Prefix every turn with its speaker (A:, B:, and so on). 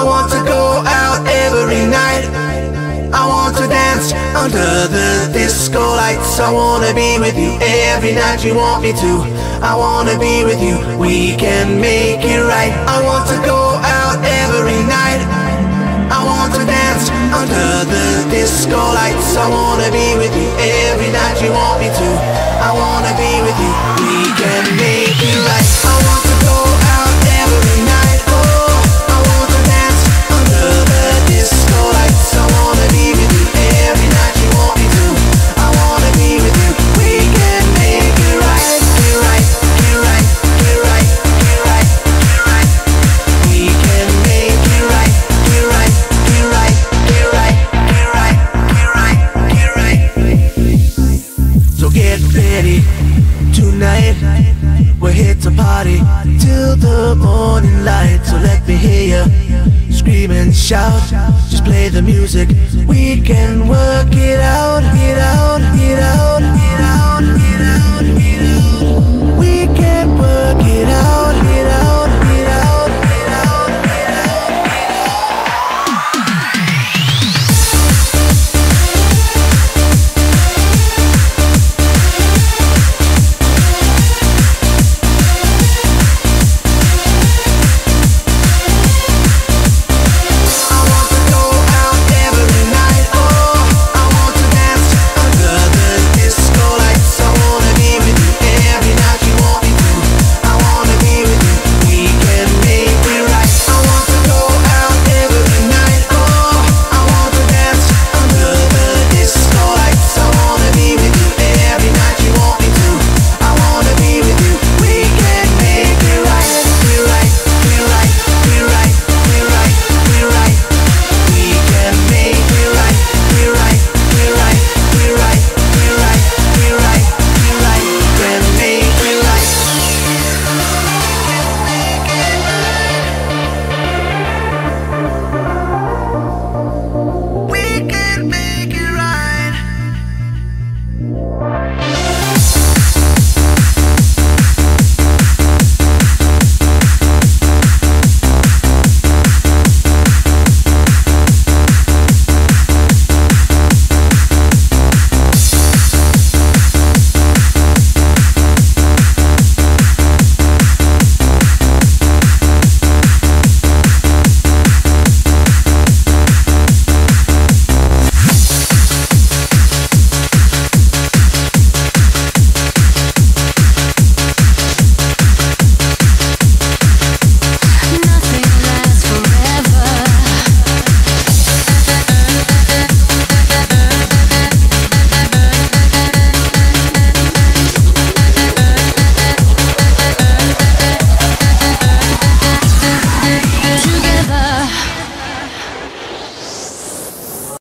A: I want to go out every night. I want to dance under the disco lights. I wanna be with you every night you want me to. I wanna be with you, we can make it right. I want to go out every night. I want to dance under the disco lights. I wanna be with you every night you want tonight. We're here to party till the morning light. So let me hear you scream and shout. Just play the music. We can work it out, out, out,